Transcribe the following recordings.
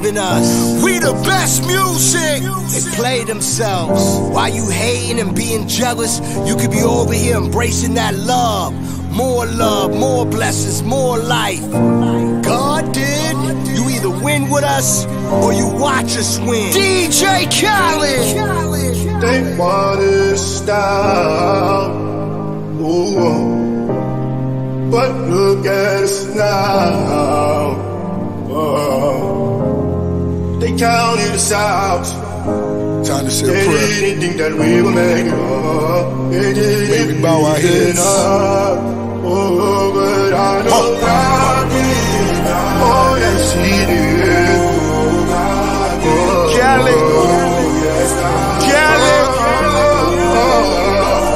believe in us. We the best music. They play themselves. While you hating and being jealous, you could be over here embracing that love. More love, more blessings, more life. God did. You either win with us or you watch us win. DJ Khaled. They want us style. Ooh. But look at us now. Oh. They counted us out. Time to say They a prayer. didn't think that we would make it up. They didn't Maybe bow our heads. us. Oh, but I know God did. Oh, yes, He did. Oh, Khaled.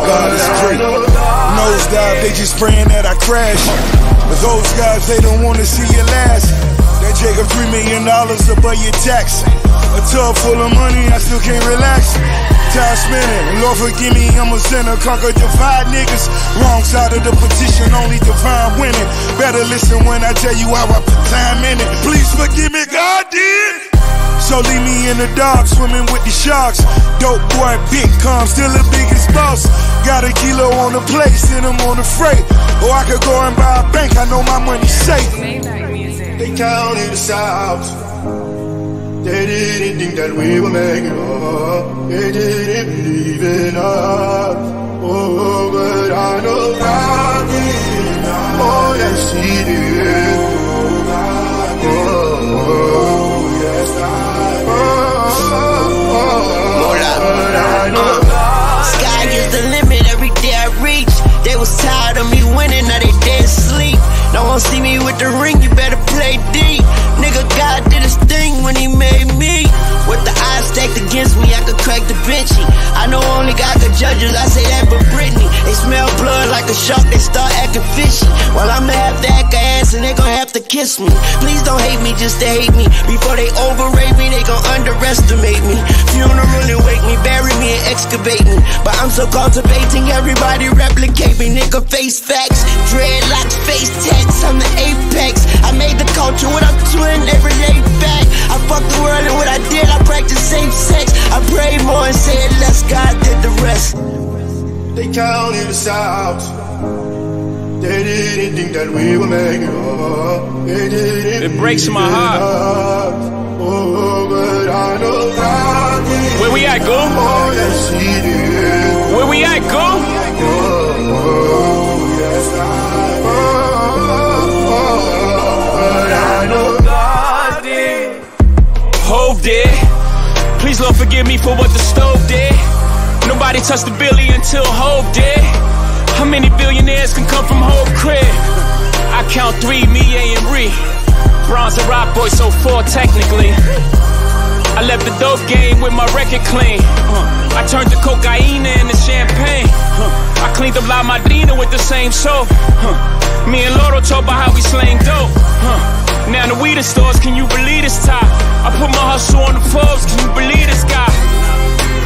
God is great. Nosedive, they just praying that I crash. But those guys, they don't wanna see you last. Jacob three million dollars above your tax. A tub full of money, I still can't relax. Time spinning, Lord forgive me, I'm a sinner. Conquer divide niggas. Wrong side of the petition, only divine winning. Better listen when I tell you how I put time in it. Please forgive me, God did. So leave me in the dark, swimming with the sharks. Dope boy, big calm, still the biggest boss. Got a kilo on the plate, send him on the freight. Or I could go and buy a bank, I know my money's safe. They counted us out. They didn't think that we make it up. They didn't believe in us. Oh, but I know God did. Oh, yes, He did. Oh, yes. Oh, oh, oh, but I know Sky is the limit every day I reach. They was tired of me winning, now they dead sleep. No one see me with the ring, you better play D. Nigga, God did his thing when he made me. With the odds stacked against me, I could crack the Vinci. I know only God could judge us, I say that for Britney. They smell blood like a shark, they start acting fishy. Well, I'ma have to act ass and they gon' have to kiss me. Please don't hate me just to hate me. Before they overrate me, they gon' underestimate me. Funeral and wake me, bury me and excavate me. But I'm so cultivating, everybody replicate me. Nigga, face facts, dreadlocks, face tats, I'm the apex. I made the culture what I'm doing every day back. I fuck the world and what I did, I practice safe sex. I prayed more and said less, God did the rest. They counted us out. They didn't think that we would make it up. They didn't It breaks my heart. Oh, but I know God. Where we at, go? Oh, yes, He did. Where we at, go? Oh, yes, God. Oh, oh, but I know God did. Hove did. Please, Lord, forgive me for what the stove did. Nobody touched the billy until Hove did. How many billionaires can come from Hove crib? I count three, me, A, and Ree. Bronze and Rock Boy, so four technically. I left the dope game with my record clean. Uh, I turned the cocaine into champagne. Uh, I cleaned up La Madrina with the same soap. Uh, me and Loro talk about how we slang dope. Uh, now the weed stores, can you believe this top? I put my hustle on the Forbes, can you believe this guy?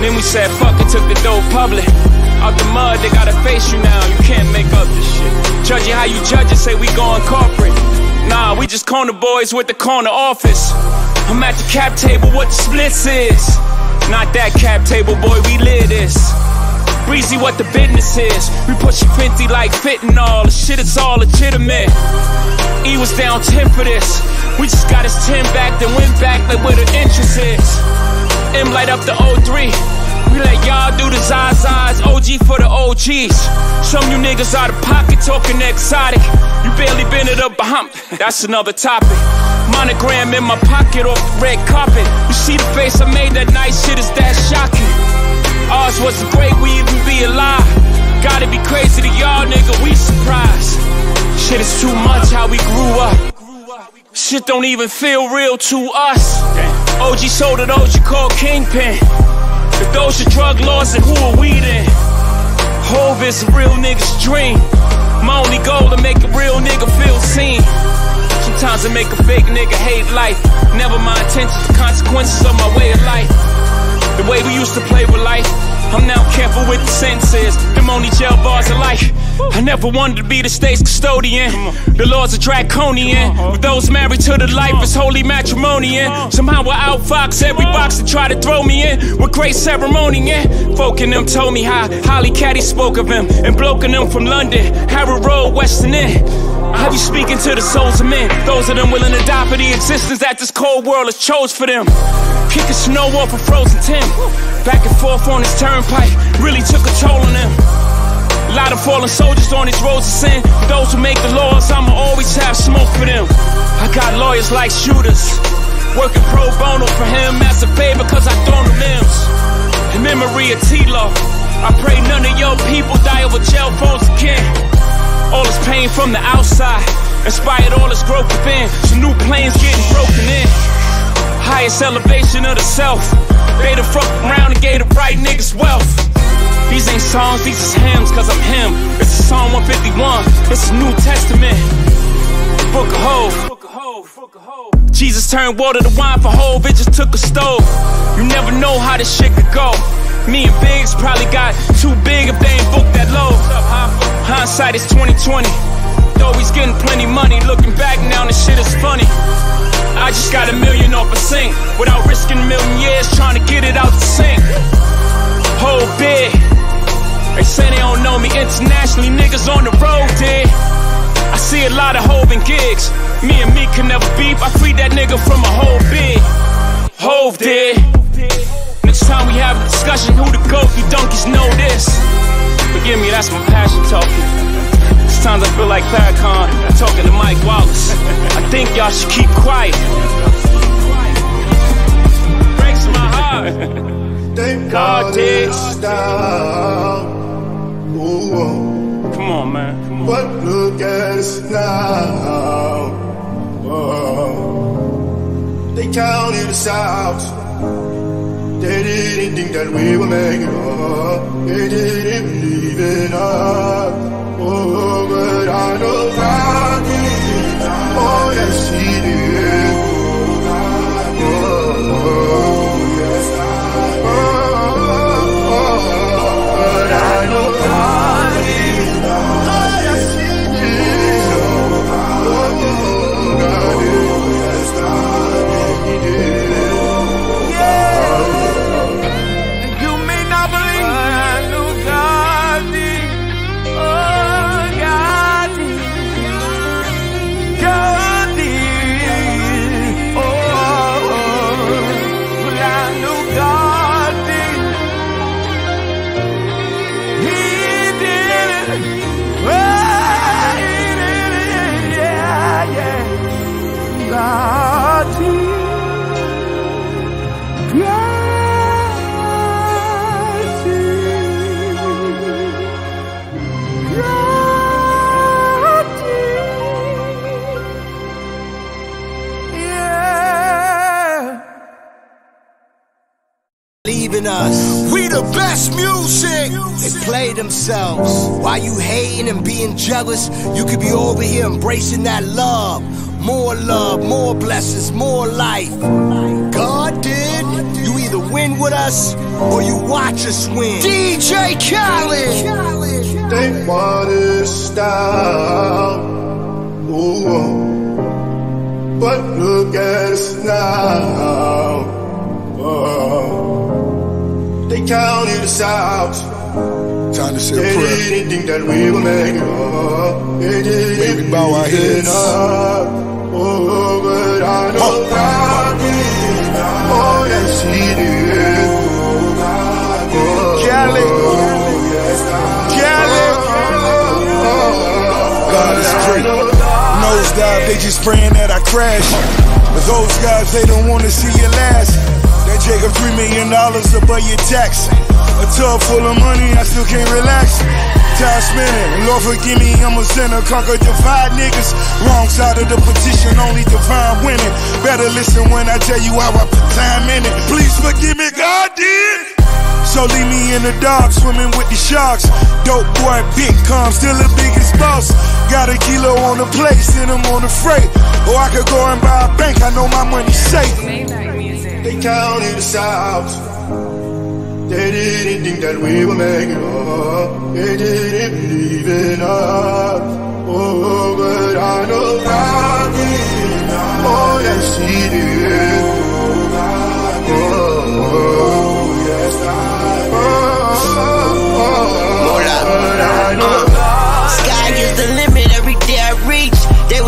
Then we said, fuck it, took the dough public. Out the mud, they gotta face you now. You can't make up this shit. Judging how you judge it, say we going corporate. Nah, we just corner boys with the corner office. I'm at the cap table, what the splits is. Not that cap table, boy, we live this. Breezy, what the business is. We pushing 50 like fitting all. The shit is all legitimate. E was down 10 for this. We just got his 10 back, then went back like where the interest is. M light up the O3. We let y'all do the Zazas, OG for the OGs. Some you niggas out of pocket talking exotic. You barely been it up behind. That's another topic. Monogram in my pocket off the red carpet. You see the face I made that night, shit is that shocking. Ours wasn't great, we even be alive. Gotta be crazy to y'all, nigga, we surprised. Shit is too much how we grew up. Shit don't even feel real to us. OG sold it, OG called Kingpin. If those are drug laws, then who are we then? Hove is a real nigga's dream. My only goal to make a real nigga feel seen. Sometimes I make a fake nigga hate life. Never my intentions, the consequences of my way of life. The way we used to play with life. I'm now careful with the senses. Them only jail bars of life. I never wanted to be the state's custodian. The laws are draconian. With those married to the life it's holy matrimony. And somehow I outfox every box that try to throw me in with great ceremony. And folk in them told me how Holly Caddy spoke of him and bloke in them from London, Harrow Road, Western End. I you speaking to the souls of men, those of them willing to die for the existence that this cold world has chose for them. Kicking snow off a frozen Tim, back and forth on this turnpike, really took control on them. Lot of fallen soldiers on these roads of sin. For those who make the laws, I'ma always have smoke for them. I got lawyers like shooters, working pro bono for him as a favor, cause I thrown them limbs. In memory of T-Law, I pray none of your people die over jail phones again. All this pain from the outside inspired all this growth within. So new planes getting broken in. Highest elevation of the self. They the fuck around and gave the right niggas wealth. These ain't songs, these is hymns, cause I'm him. This is Psalm 151, this is New Testament. Book of Hov. Jesus turned water to wine for Hov, it just took a stove. You never know how this shit could go. Me and Biggs probably got too big if they ain't booked that low. Hindsight is 2020. Though he's getting plenty money, looking back now, this shit is funny. I just got a million off a sink without risking a million years trying to get it out the sink. Big. They say they don't know me internationally, niggas on the road did. I see a lot of Hov gigs. Me and me can never beef. I freed that nigga from a whole big. Hov did. Next time we have a discussion, who the goat? You donkeys know this. Forgive me, that's my passion talking. Sometimes I feel like Farrakhan talking to Mike Wallace. I think y'all should keep quiet. Breaks my heart. They us down. Ooh, Come on, man. Come on. but look at us now. Oh, they counted us out. They didn't think that we were making up. They didn't believe in us. Oh, but I know God. Oh, yes, He did. Oh, oh, us. We the best music. They play themselves. While you hating and being jealous, you could be over here embracing that love. More love, more blessings, more life. God did. You either win with us or you watch us win. DJ Khaled. They want us down. Ooh, but look at us now. Oh, they counted us out. Time to say a prayer. didn't think that we were making up. They didn't we bow our heads. Oh, but I know Oh. God did. Oh, yes, He did. Oh, Kelly. yes, Kelly. God is great. Nosedive, they just praying that I crash. But those guys, they don't wanna see you last. That Jacob three million dollars above your tax. A tub full of money, I still can't relax. Time spinning, Lord forgive me, I'm a sinner. Conquer divide niggas. Wrong side of the petition, only divine winning. Better listen when I tell you how I put time in it. Please forgive me, God did. So leave me in the dark, swimming with the sharks. Dope boy, big calm, still the biggest boss. Got a kilo on the plate, send him on the freight. Or I could go and buy a bank, I know my money's safe. They counted us out. They didn't think that we were making it up. They didn't believe in us. Oh, but I know God did. Oh, yes, He did. Oh, oh, yes, I oh, oh, but I know Sky is the limit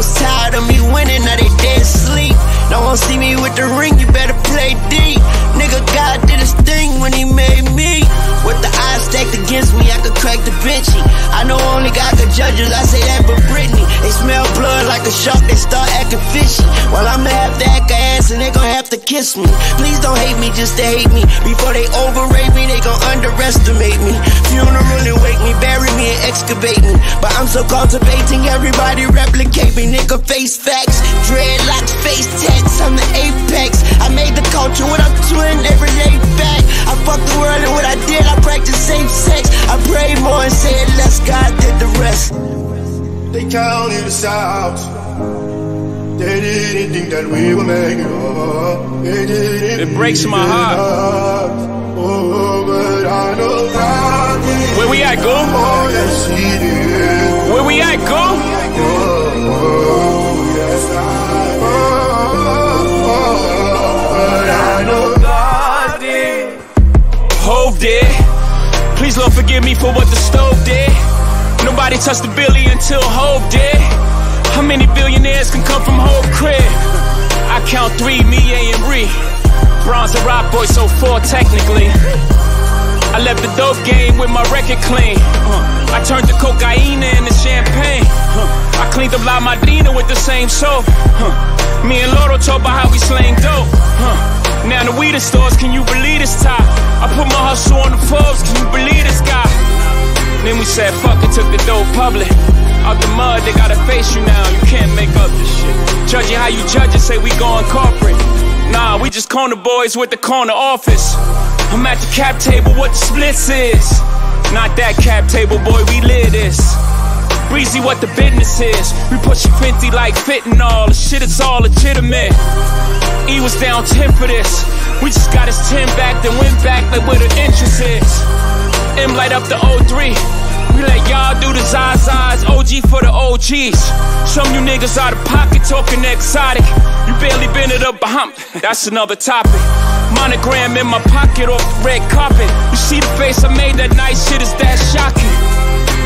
was tired of me winning, now they dead sleep. No one see me with the ring, you better play deep. Nigga, God did his thing when he made me. With the eyes stacked against me, I could crack the benchy. I know only God could judge us, I say that for Britney. They smell blood like a shark, they start acting fishy. Well, I'ma have to act a ass and they gon' have to kiss me. Please don't hate me just to hate me. Before they overrate me, they gon' underestimate me. Funeral and wake me, bury me and excavate me. But I'm so cultivating, everybody replicate me. Nigga, face facts, dreadlocks, face tats, I'm the apex. I made the culture, what I'm twin, they relate back. I fuck the world and what I did, I practice same sex. I prayed more and said less, God did the rest. They counted us out. They didn't think that we would make it up. They didn't It breaks my believe in heart. us. Oh, but I know God. Where we at, go? Oh, yes, He did. Where we at, go? Please Lord forgive me for what the stove did. Nobody touched the billy until Hove did. How many billionaires can come from Hove crib? I count three, me, A, and Ree. Bronze and rock boy, so four technically. I left the dope game with my record clean. Uh, I turned the cocaine into champagne. Uh, I cleaned up La Madrina with the same soap. Uh, me and Loro talk about how we slang dope. Uh, now the weed stores, can you believe this top? I put my hustle on the Forbes, can you believe this guy? Then we said, fuck it, took the dope public. Out the mud, they gotta face you now. You can't make up this shit. Judge it how you judge it, say we going corporate. Nah, we just corner boys with the corner office. I'm at the cap table, what the splits is. Not that cap table, boy, we live this. Breezy, what the business is. We pushing 50 like fitting all. The shit is all legitimate. E was down 10 for this. We just got his 10 back, then went back like where the interest is. M light up the 03. We let y'all do the Zazas, OG for the OGs. Some you niggas out of pocket talking exotic. You barely been it up behind. That's another topic. Monogram in my pocket off the red carpet. You see the face I made that night, shit is that shocking.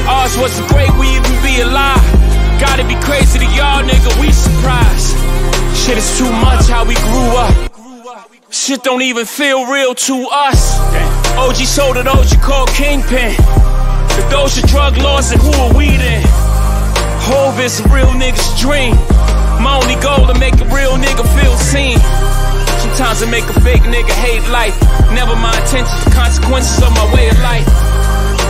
Ours wasn't great, we even be alive. Gotta be crazy to y'all, nigga, we surprised. Shit is too much how we grew up. Shit don't even feel real to us. OG sold it, OG called Kingpin. If those are drug laws, then who are we then? Hove is a real nigga's dream. My only goal to make a real nigga feel seen. Sometimes I make a fake nigga hate life. Never my intentions, the consequences of my way of life.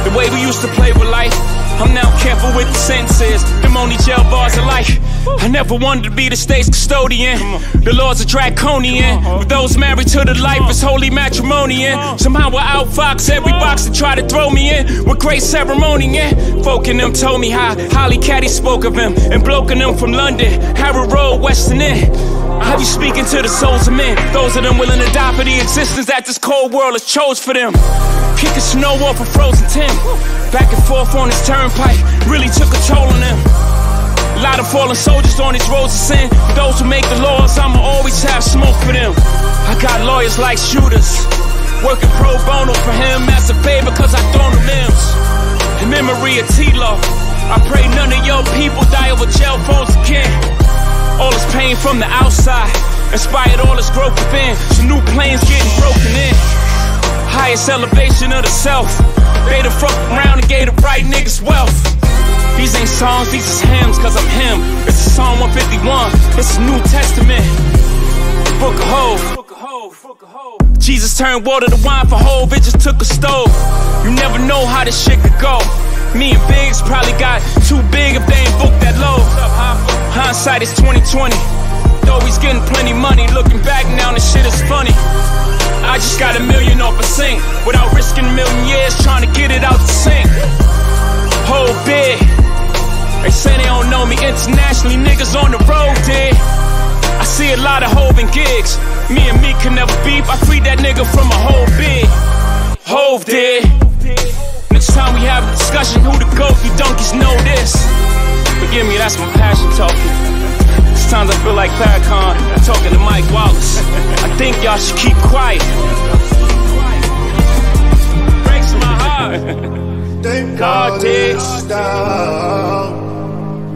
The way we used to play with life. I'm now careful with the sentences. Them only jail bars of life. I never wanted to be the state's custodian. The laws are draconian. With those married to the life, it's holy matrimony. And somehow I outfox every box that try to throw me in. With great ceremony, yeah. Folk in them told me how Holly Caddy spoke of him. And bloke in them from London, Harrow Road, Western End. I be speaking to the souls of men. Those of them willing to die for the existence that this cold world has chose for them. Kicking snow off a frozen Tim. Back and forth on this turnpike really took toll on them. A lot of fallen soldiers on these roads of sin. For those who make the laws, I'ma always have smoke for them. I got lawyers like shooters. Working pro bono for him as a favor cause I thrown them limbs. In memory of T-Law, I pray none of your people die over jail phones again. All this pain from the outside inspired all this growth within. Some new planes getting broken in. Highest elevation of the self. They the fuck around and gave the right niggas wealth. These ain't songs, these is hymns, cause I'm him. This is Psalm 151, this is New Testament. Book of Hove. Jesus turned water to wine for it just took a stove. You never know how this shit could go. Me and Biggs probably got too big if they ain't booked that low. Hindsight is 2020. Though he's getting plenty money, looking back now, this shit is funny. I just got a million off a sink without risking a million years trying to get it out the sink. Whole big. They say they don't know me internationally, niggas on the road did. I see a lot of hoving gigs. Me and me can never beef. I freed that nigga from a whole big. Hove did. Next time we have a discussion, who the goat, you donkeys know this. Forgive me, that's my passion talking. Sometimes I feel like Farrakhan talking to Mike Wallace. I think y'all should keep quiet. Breaks my heart. They God did. down.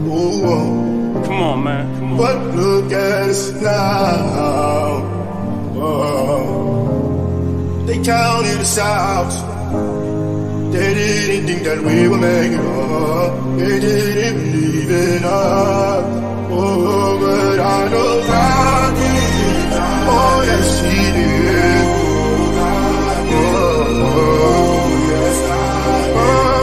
Ooh, oh. Come on, man. Come on. but look at us now. Oh, they counted us out. They didn't think that we would make it up. They didn't believe in us. Oh, but I know God did. Oh, yes, He did. Oh, yes, I oh,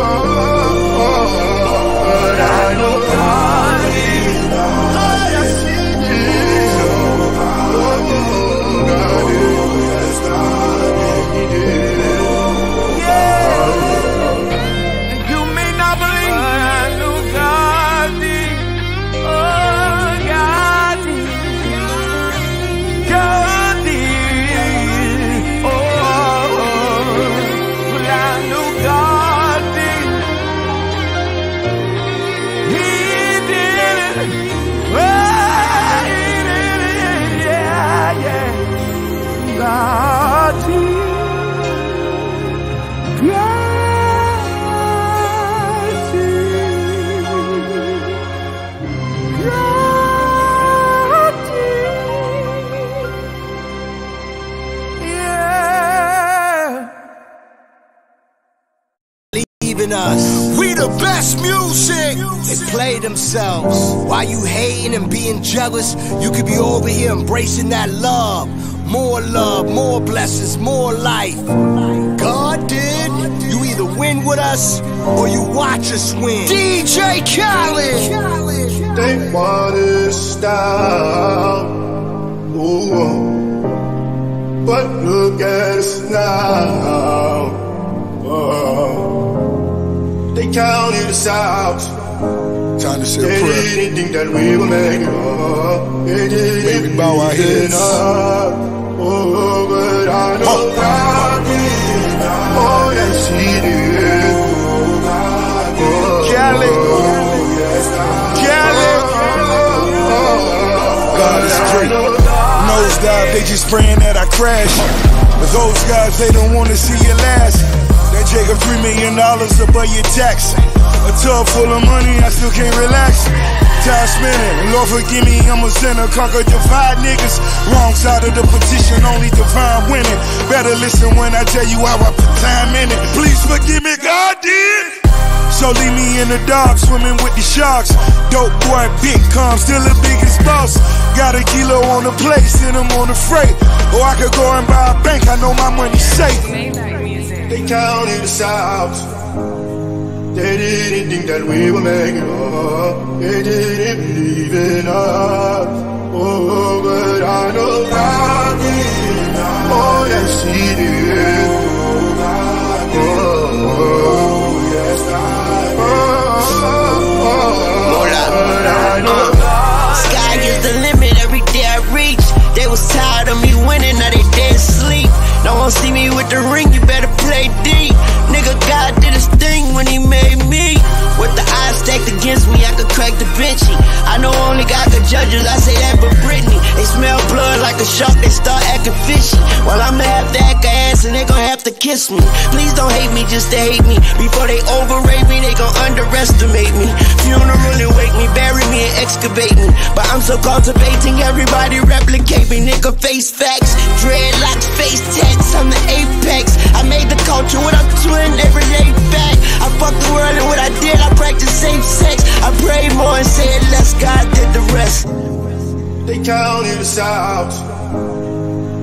music. They play themselves. While you hating and being jealous, you could be over here embracing that love. More love, more blessings, more life. God did. You either win with us or you watch us win. DJ Khaled. They want us down. Ooh, but look at us now. Oh, they counted us out. Time to say a prayer. didn't that we make May we bow our heads. Oh, but I know God. Oh, yes, He did. Oh, Cali. Cali. God is great. Nosedive, they just praying that I crash. But those guys, they don't wanna see you last. That Jacob three million dollars above your tax. A tub full of money, I still can't relax. Time spinning, Lord forgive me, I'm a sinner. Conquer divide niggas. Wrong side of the petition, only divine winning. Better listen when I tell you how I put time in it. Please forgive me, God did. So leave me in the dark, swimming with the sharks. Dope boy, big calm, still the biggest boss. Got a kilo on the plate, send him on the freight. Or I could go and buy a bank, I know my money's safe. They counted us out. They didn't think that we would make it up. They didn't believe in us. Oh, but I know God did. Oh, yes, He did. Oh, yes, God. Oh, but I know Sky is the limit every day I reach. They was tired of me winning, now they dead sleep. Don't want see me with the ring, you better play deep. Nigga, God did his thing when he made me. With the odds stacked against me, I could crack the benchy. I know only God could judge us, I say that for Britney. They smell blood like a shark, they start acting fishy. Well, I'ma have to act ass and they gon' have to kiss me. Please don't hate me just to hate me. Before they overrate me, they gon' underestimate me. Funeral and wake me, bury me and excavate me. But I'm so cultivating, everybody replicate me. Nigga, face facts, dreadlocks, face tats, I'm the apex. I made the culture what I'm doing every day back. I fuck the world and what I did, I practice safe sex. I prayed more and said less, God did the rest. They counted us out.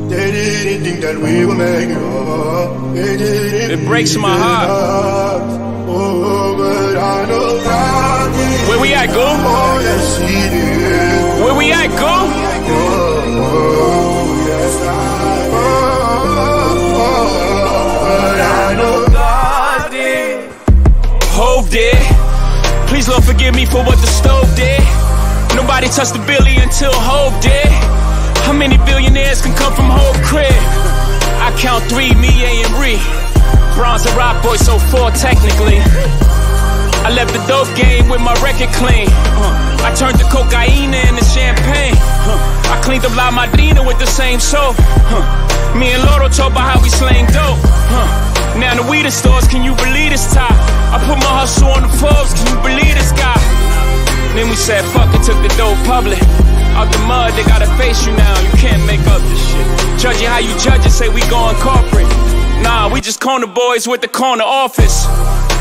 They didn't think that we would make it up. They didn't It breaks my heart. us. Oh, but I know God. Where we at, go? Oh, yes, He did. Where we at, go? Oh, I know God did. Hove did. Please, Lord, forgive me for what the stove did. Nobody touched the billy until Hove did. How many billionaires can come from Hove crib? I count three, me, A, and Ree. bronze and rock boy, so four technically. I left the dope game with my record clean. Uh, I turned the cocaine into champagne. Uh, I cleaned up La Madrina with the same soap. Uh, me and Loro talk about how we slang dope. Now the weed stores, can you believe this top? I put my hustle on the Forbes, can you believe this guy? Then we said fuck it, took the dope public. Out the mud, they gotta face you now. You can't make up this shit. Judging how you judge it, say we going corporate. Nah, we just corner boys with the corner office.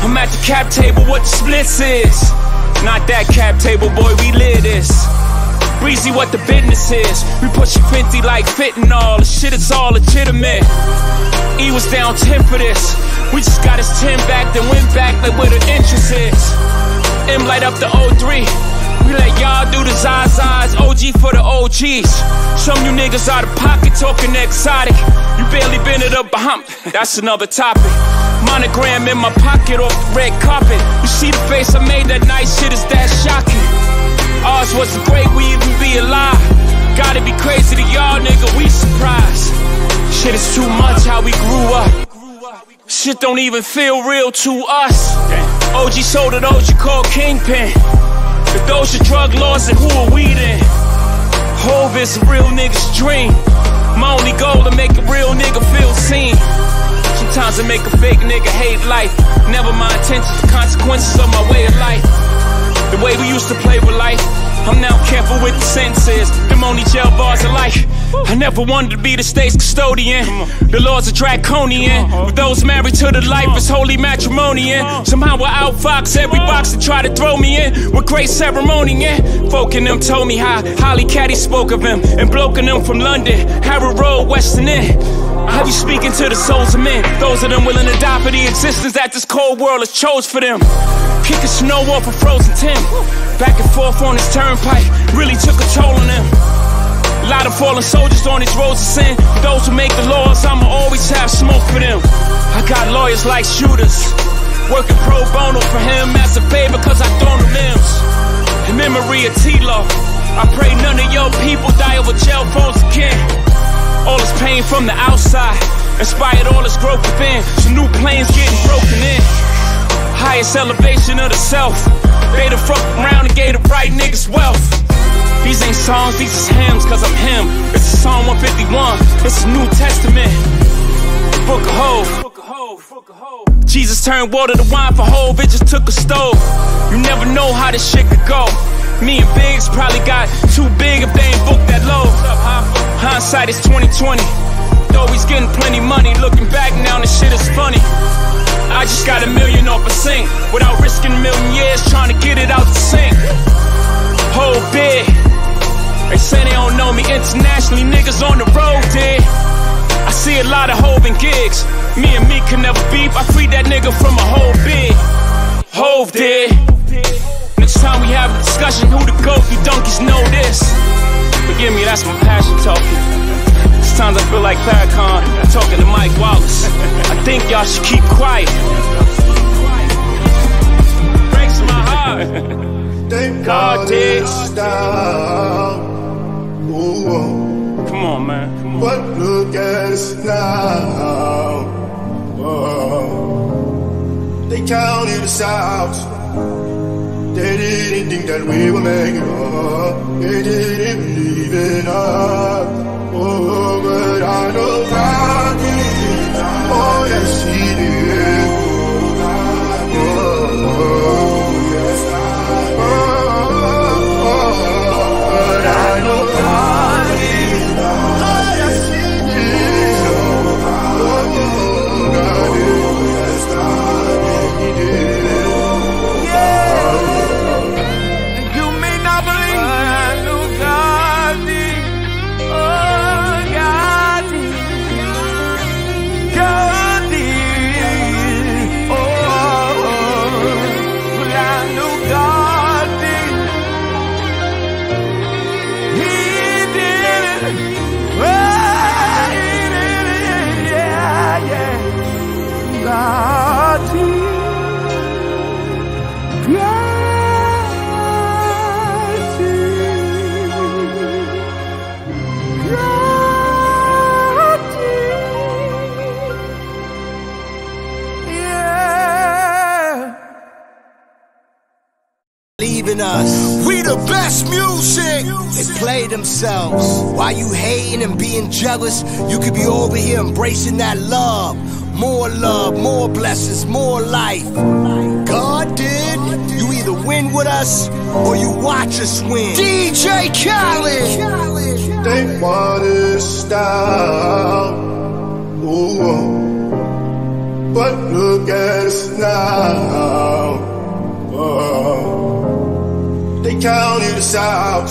I'm at the cap table, what the splits is. Not that cap table, boy, we live this. Breezy, what the business is. We push you 50 like fitting all. The shit is all legitimate. E was down 10 for this. We just got his 10 back, then went back like where the interest is. M light up the 03. We let y'all do the Zazas, OG for the OGs. Some you niggas out of pocket talking exotic. You barely been it up behind. That's another topic. Monogram in my pocket off the red carpet. You see the face I made that night, shit is that shocking. Ours wasn't great, we even be alive. Gotta be crazy to y'all, nigga, we surprised. Shit is too much how we grew up. Shit don't even feel real to us. OG sold it, OG called Kingpin. If those are drug laws, then who are we then? Hove is a real nigga's dream. My only goal to make a real nigga feel seen. Sometimes I make a fake nigga hate life. Never my intentions, the consequences of my way of life. The way we used to play with life. I'm now careful with the senses. Them only jail bars of life. I never wanted to be the state's custodian. The laws are draconian. With those married to the life, it's holy matrimonian. Somehow I outfox every box that try to throw me in. With great ceremony, yeah. Folk in them told me how Holly Caddy spoke of him. And bloke in them from London, Harrow Road, Western End. I be speaking to the souls of men, those of them willing to die for the existence that this cold world has chose for them. Kicking snow off a frozen Tim, back and forth on this turnpike, really took a toll on them. Lot of fallen soldiers on these roads of sin. Those who make the laws, I'ma always have smoke for them. I got lawyers like shooters, working pro bono for him as a favor, cause I thrown them limbs. In memory of T-Law, I pray none of your people die over jail phones again. All this pain from the outside inspired all this growth within. So new planes getting broken in. Highest elevation of the self. They the fuck around and gave the right niggas wealth. These ain't songs, these is hymns, cause I'm him. It's Psalm 151, it's New Testament. Book of Hove. Jesus turned water to wine for Hove, it just took a stove. You never know how this shit could go. Me and Biggs probably got too big if they ain't booked that low. Hindsight is 2020. Though he's getting plenty money, looking back now, this shit is funny. I just got a million off a sink without risking a million years trying to get it out the sink. Whole big. They say they don't know me internationally, niggas on the road did. I see a lot of hoving gigs. Me and me can never beef. I freed that nigga from a whole big. Hove did. Next time we have a discussion, who the goat? You donkeys know this. Forgive me, that's my passion talking. Sometimes I feel like Farrakhan talking to Mike Wallace. I think y'all should keep quiet. Breaks my heart. They us down. Ooh, Come on, man. Come on. but look at us now. Oh, they counted us out. They didn't think that we were making up. They didn't believe in us. Oh, but I know God did. Oh, yes, He did. Oh, the best music. They play themselves. While you hating and being jealous, you could be over here embracing that love. More love, more blessings, more life. God did. You either win with us or you watch us win. DJ Khaled. They want us down. Ooh. But look at us now. Oh. They counted us out.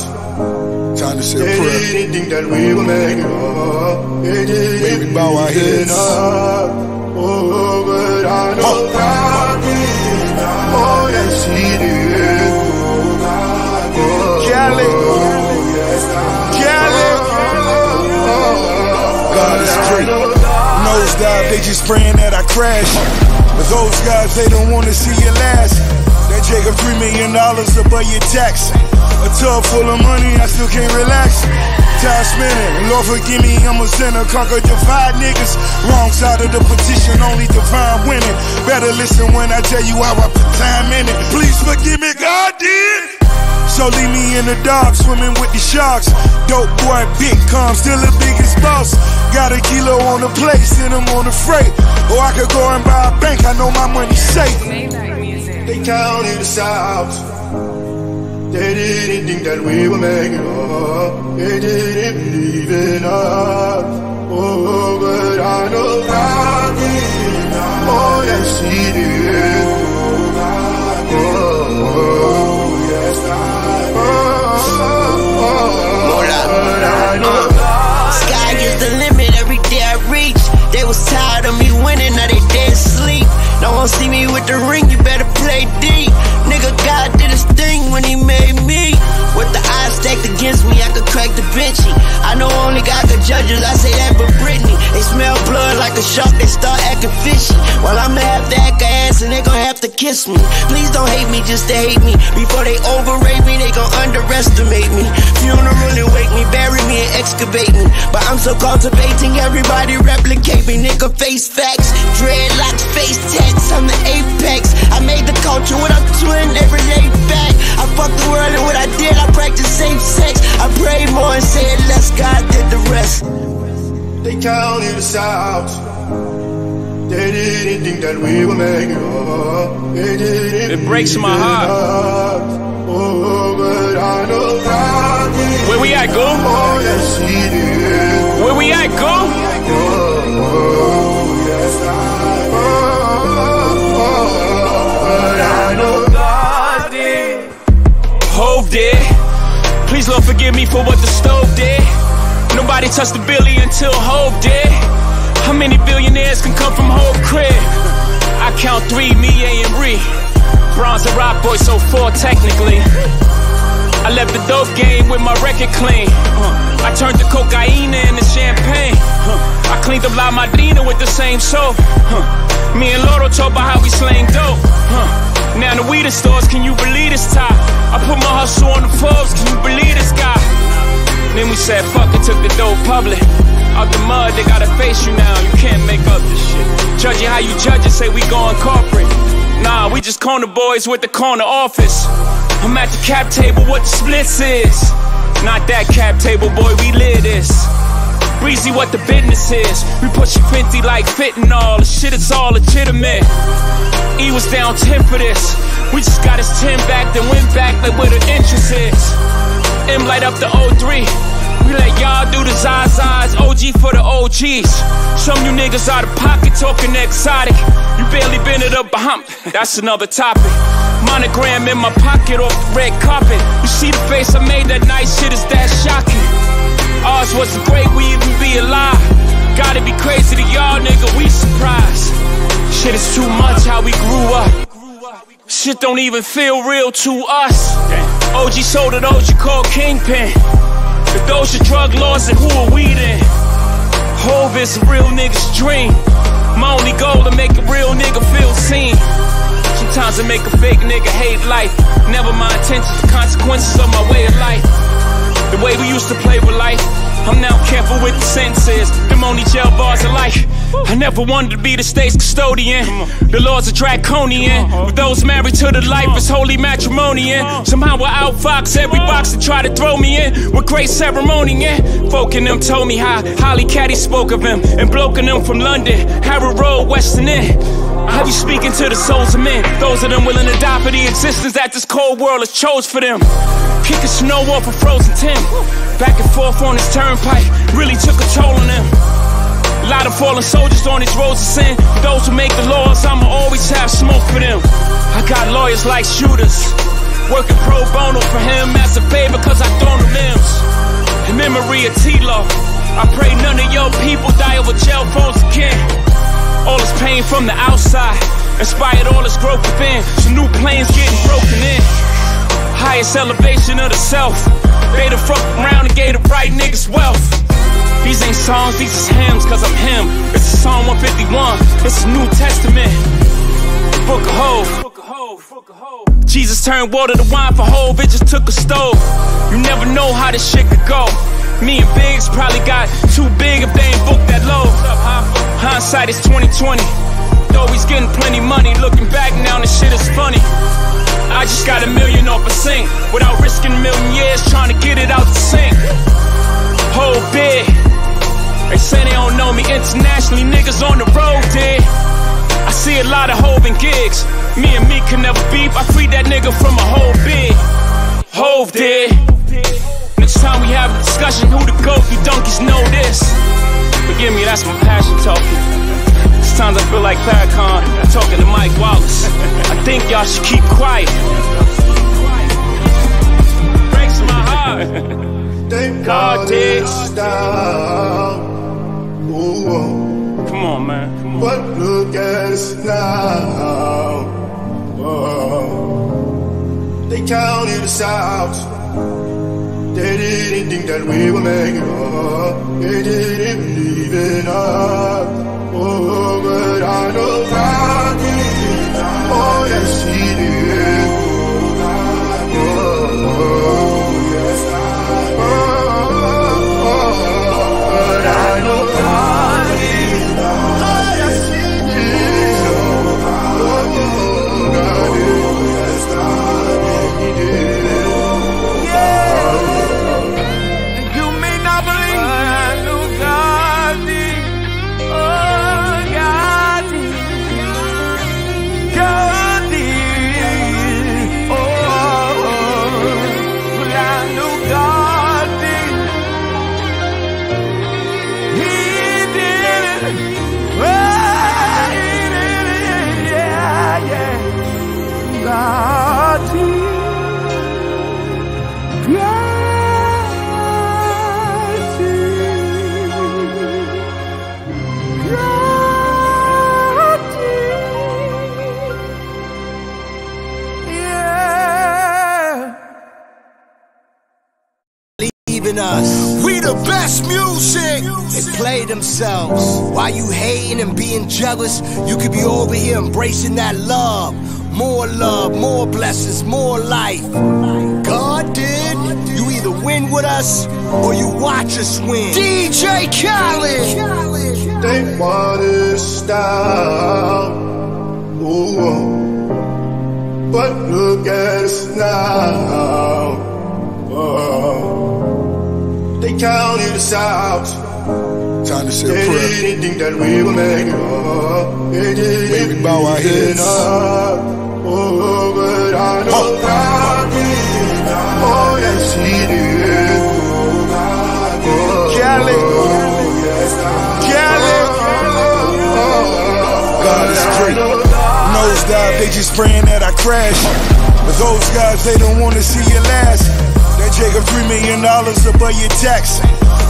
Time to say a prayer. didn't think that we would make it up. They didn't May bow our heads. Oh, but I know Oh. God did. Oh, yes, He did. Oh, Cali. God is great. Nosedive, they just praying that I crash. But those guys, they don't wanna see you last. That Jacob three million dollars above your tax. A tub full of money, I still can't relax. Time spinning, Lord forgive me, I'm a sinner. Conquer divide niggas. Wrong side of the petition, only divine winning. Better listen when I tell you how I put time in it. Please forgive me, God did. So leave me in the dark, swimming with the sharks. Dope boy, big calm, still the biggest boss. Got a kilo on the plate, send him on the freight. Or I could go and buy a bank, I know my money's safe. They counted us out. They didn't think that we would make it up. They didn't believe in us. Oh, but I know God did. Oh, yes, He did. Oh, yes, I oh, but I know Sky is the limit every day I reach. They was tired of me winning, now they dead sleep. No one see me with the ring, you better play deep. Nigga, God did his thing when he made me. With the eyes stacked against me, I could crack the benchy. I know only God could judge us, I say that for Britney. They smell blood like a shark, they start acting fishy. Well, I'ma have to act ass and they gon' have to kiss me. Please don't hate me just to hate me. Before they overrate me, they gon' underestimate me. Funeral and wake me, bury me and excavate me. I'm so cultivating, everybody replicate me. Nigga, face facts, dreadlocks, face tats, I'm the apex. I made the culture, what I'm twin, they relate back. I fuck the world and what I did, I practice safe sex. I pray more and say less, God did the rest. They counted us out. They didn't think that we would make it up. They didn't It breaks my heart. Oh, but I know did. Where we at, go? Where we at, go? Hove did. Please, Lord, forgive me for what the stove did. Nobody touched the billy until Hove did. How many billionaires can come from Hove crib? I count three, me, A, and Ree. Bronze and rock boy, so four technically. I left the dope game with my record clean. I turned the cocaine into champagne. I cleaned up La Madrina with the same soap. Me and Loro talk about how we slang dope. Now the weed stores, can you believe this top? I put my hustle on the Forbes, can you believe this guy? Then we said, fuck it, took the dope public. Out the mud, they gotta face you now. You can't make up this shit. Judging how you judge it, say we going corporate. Nah, we just corner boys with the corner office. I'm at the cap table, what the splits is. Not that cap table, boy, we live this. Breezy, what the business is. We pushing 50 like fitting all. The shit is all legitimate. E was down 10 for this. We just got his 10 back, then went back like where the interest is. M light up the 03. We let y'all do the Zazas, OG for the OGs. Some you niggas out of pocket talking exotic. You barely been it up behind. That's another topic. Monogram in my pocket off the red carpet. You see the face I made that night, shit is that shocking. Ours wasn't great, we even be alive. Gotta be crazy to y'all, nigga, we surprised. Shit is too much how we grew up. Shit don't even feel real to us. OG sold it, OG called Kingpin. If those are drug laws, then who are we then? Hove is a real nigga's dream. My only goal to make a real nigga feel seen. Sometimes I make a fake nigga hate life. Never my intentions, the consequences of my way of life. The way we used to play with life. I'm now careful with the sentences. Them only jail bars of life. I Never wanted to be the state's custodian. The laws are draconian. With those married to the life is holy matrimony. And somehow I outfox every box that try to throw me in. With great ceremony, yeah. Folk in them told me how Holly Caddy spoke of him. And bloke in them from London, Harrow Road, Western End. How you speaking to the souls of men? Those of them willing to die for the existence that this cold world has chose for them. Kicking snow off a frozen Tim. Back and forth on this turnpike really took a toll on them. A lot of fallen soldiers on these roads of sin. For those who make the laws, I'ma always have smoke for them. I got lawyers like shooters. Working pro bono for him as a favor cause I thrown the limbs. In memory of T-Law, I pray none of your people die over jail phones again. All this pain from the outside inspired all this growth within. Some new planes getting broken in. Highest elevation of the self. They the fuck around and gave the right niggas wealth. These ain't songs, these is hymns, cause I'm him. This is Psalm 151, this is New Testament. Book of Hov. Jesus turned water to wine for it just took a stove. You never know how this shit could go. Me and Biggs probably got too big if they ain't booked that low. Hindsight is 2020. Though he's getting plenty money, looking back now, this shit is funny. I just got a million off a sink without risking a million years trying to get it out the sink. Whole big. They say they don't know me internationally, niggas on the road did. I see a lot of hoving gigs. Me and me can never beef. I freed that nigga from a whole big. Hove did. Next time we have a discussion, who the goat? You donkeys know this. Forgive me, that's my passion talking. Sometimes I feel like Farrakhan talking to Mike Wallace. I think y'all should keep quiet. Breaks my heart. They God us down. Ooh, oh. Come on, man. Come on. but look at us now. Oh, they counted us out. They didn't think that we were making up. They didn't believe in us. Oh, but I know God did. Oh, yes, He did. Oh, yes, I oh, play themselves. While you hating and being jealous, you could be over here embracing that love. More love, more blessings, more life. God did. You either win with us or you watch us win. DJ Khaled. They want us down. Ooh, but look at us now. Oh, they counted us out. Time to say a prayer. didn't think that we were making up. They didn't May we bow our heads. Oh, but I know God did. Oh, yes, He did. Oh, Cali. Cali. God is great. Nosedive, they just praying that I crash. But those guys, they don't wanna see you last. That Jacob three million dollars above your tax.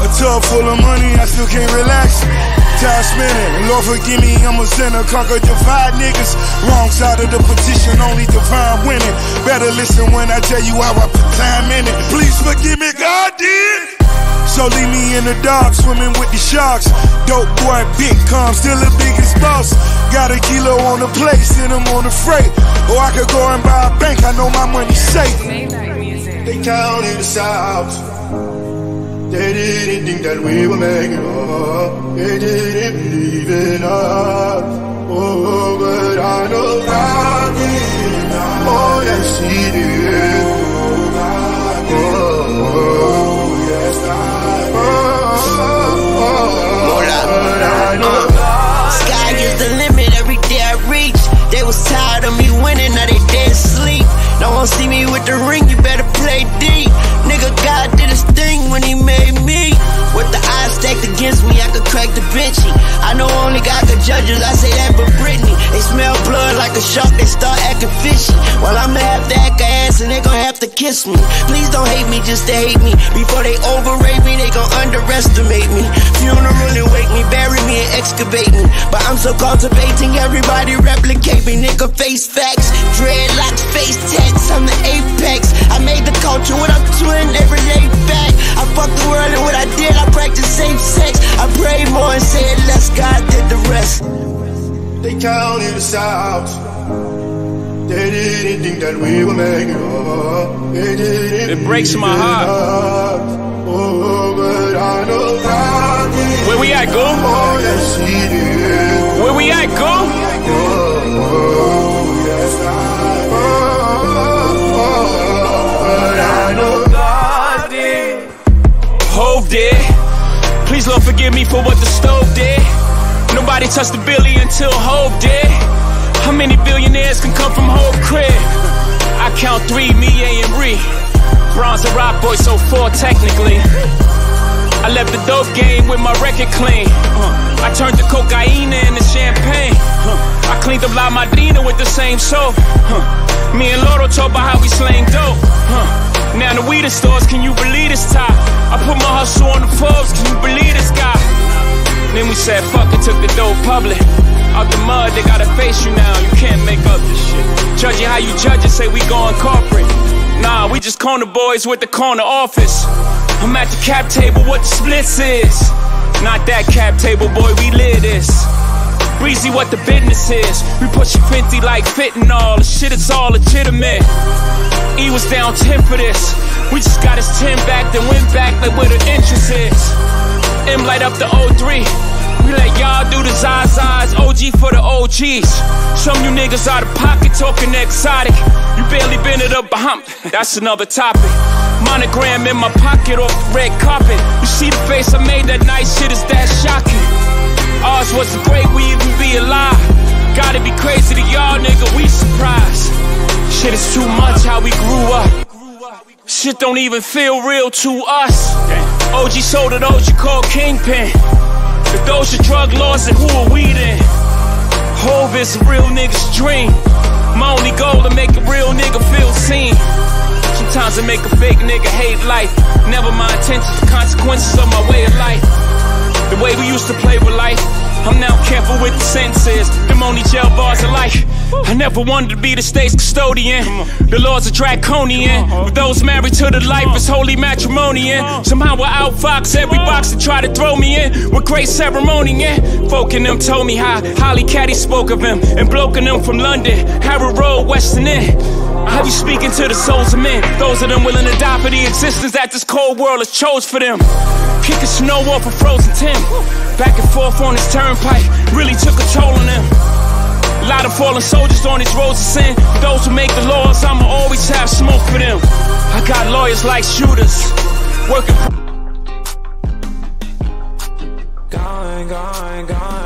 A tub full of money, I still can't relax. Time spinning, Lord forgive me, I'm a sinner. Conquer divide niggas. Wrong side of the petition, only divine winning. Better listen when I tell you how I put time in it. Please forgive me, God did. So leave me in the dark, swimming with the sharks. Dope boy, big calm, still the biggest boss. Got a kilo on the plate, send him on the freight. Or I could go and buy a bank, I know my money's safe. They counted us out. They didn't think that we would make it up. They didn't believe in us. Oh, but I know God did. Oh, yes, He did. Oh, yes. Oh, oh, oh, but I know Sky is the limit every day I reach. They was tired of me winning, now they dead sleep. Don't want see me with the ring, you better play deep. Nigga, God did his thing when he made me. With the odds stacked against me, I could crack the benchy. I know only God could judge us, I say that for Britney. They smell blood like a shark, they start acting fishy. Well, I'ma have to act ass and they gon' have to kiss me. Please don't hate me just to hate me. Before they overrate me, they gon' underestimate me. Funeral and wake me, bury me and excavate me. But I'm so cultivating, everybody replicate me. Nigga, face facts, dreadlocks, face tats, I'm the apex. I made the culture, what I'm doing, they relate back. I fucked the world and what I did, I practiced safe sex. I prayed more and said less, God did the rest. They counted us out. They didn't think that we would make it up. They didn't It breaks my heart. us. Oh, but I know God. Where we at, go? Yes, He did. Where we at, go? But I know God did. Hove did. Please Lord forgive me for what the stove did. Nobody touched the billy until Hove did. How many billionaires can come from Hove crib? I count three, me, A, and Ree. Bronze and Rock Boy, so four technically. I left the dope game with my record clean. Uh, I turned the cocaine into champagne. Uh, I cleaned up La Madrina with the same soap. Uh, me and Loro talk about how we slang dope. Now the weed stores, can you believe this top? I put my hustle on the Forbes, can you believe this guy? Then we said fuck it, took the dope public. Out the mud, they gotta face you now. You can't make up this shit. Judging how you judge it, say we going corporate. Nah, we just corner boys with the corner office. I'm at the cap table, what the splits is. Not that cap table, boy, we live this. Breezy, what the business is. We push you 50 like fitting all. The shit is all legitimate. E was down 10 for this. We just got his 10 back, then went back like where the interest is. M light up the 03. We let y'all do the Zazas, OG for the OGs. Some you niggas out of pocket talking exotic. You barely been it up behind. That's another topic. Monogram in my pocket off the red carpet. You see the face I made that night, shit is that shocking. Ours wasn't great, we even be alive. Gotta be crazy to y'all, nigga, we surprised. Shit is too much how we grew up. Shit don't even feel real to us. OG sold it, OG called Kingpin. If those are drug laws, then who are we then? Hove is a real nigga's dream. My only goal to make a real nigga feel seen. Sometimes I make a fake nigga hate life. Never my intentions, the consequences of my way of life. The way we used to play with life. I'm now careful with the senses. Them only jail bars of life. I never wanted to be the state's custodian. The laws are draconian. With those married to the life, it's holy matrimonian. Somehow I outfox every box that try to throw me in. With great ceremony, yeah. Folk in them told me how Holly Caddy spoke of him. And bloke in them from London, Harrow Road, Western End. I be speaking to the souls of men, those of them willing to die for the existence that this cold world has chose for them. Kicking snow off a frozen Tim, back and forth on this turnpike, really took a toll on them. A lot of fallen soldiers on these roads of sin. Those who make the laws, I'ma always have smoke for them. I got lawyers like shooters, working. Going, going, going.